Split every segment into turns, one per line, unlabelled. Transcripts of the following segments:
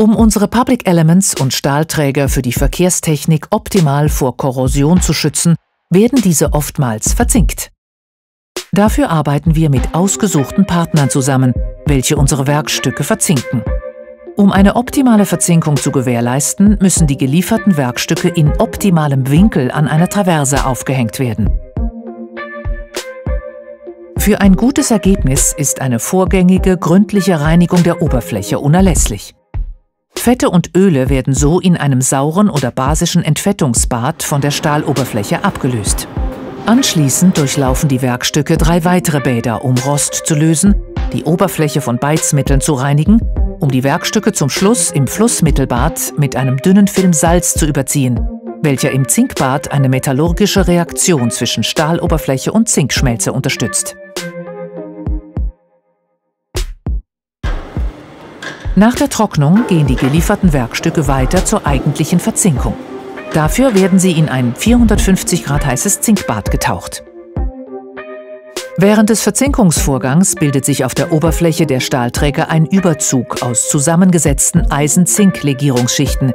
Um unsere Public Elements und Stahlträger für die Verkehrstechnik optimal vor Korrosion zu schützen, werden diese oftmals verzinkt. Dafür arbeiten wir mit ausgesuchten Partnern zusammen, welche unsere Werkstücke verzinken. Um eine optimale Verzinkung zu gewährleisten, müssen die gelieferten Werkstücke in optimalem Winkel an einer Traverse aufgehängt werden. Für ein gutes Ergebnis ist eine vorgängige, gründliche Reinigung der Oberfläche unerlässlich. Fette und Öle werden so in einem sauren oder basischen Entfettungsbad von der Stahloberfläche abgelöst. Anschließend durchlaufen die Werkstücke drei weitere Bäder, um Rost zu lösen, die Oberfläche von Beizmitteln zu reinigen, um die Werkstücke zum Schluss im Flussmittelbad mit einem dünnen Film Salz zu überziehen, welcher im Zinkbad eine metallurgische Reaktion zwischen Stahloberfläche und Zinkschmelze unterstützt. Nach der Trocknung gehen die gelieferten Werkstücke weiter zur eigentlichen Verzinkung. Dafür werden sie in ein 450 Grad heißes Zinkbad getaucht. Während des Verzinkungsvorgangs bildet sich auf der Oberfläche der Stahlträger ein Überzug aus zusammengesetzten Eisen-Zink-Legierungsschichten,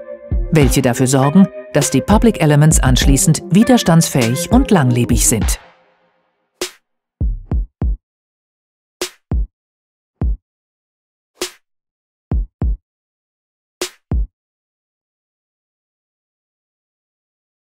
welche dafür sorgen, dass die Public Elements anschließend widerstandsfähig und langlebig sind.